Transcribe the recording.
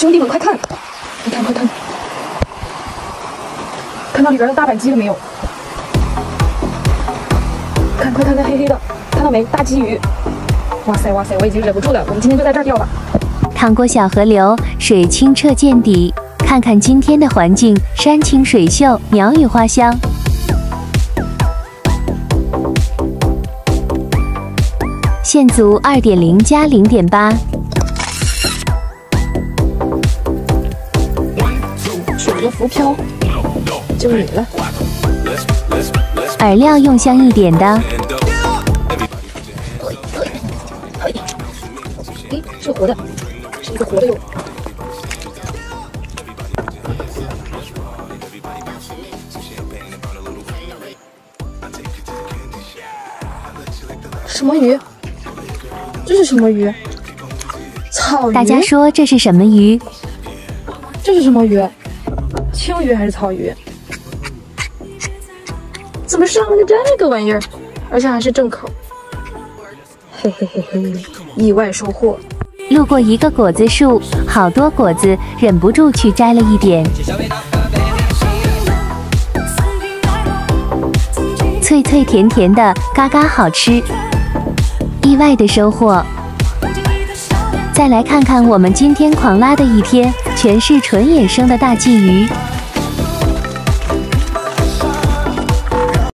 兄弟们，快看！快看，快看！看到里边的大板鸡了没有？看，快看看黑黑的，看到没？大鲫鱼！哇塞哇塞，我已经忍不住了，我们今天就在这儿钓吧。趟过小河流，水清澈见底。看看今天的环境，山清水秀，鸟语花香。线足二点零加零点八。浮漂，就你了。饵料用香一点的。诶，是活的，是一个活的哟。什么鱼？这是什么鱼？草鱼。大家说这是什么鱼？这是什么鱼？青鱼还是草鱼？怎么上了个这个玩意儿？而且还是正口。嘿嘿嘿嘿，意外收获。路过一个果子树，好多果子，忍不住去摘了一点。脆脆甜甜的，嘎嘎好吃。意外的收获。再来看看我们今天狂拉的一天，全是纯野生的大鲫鱼。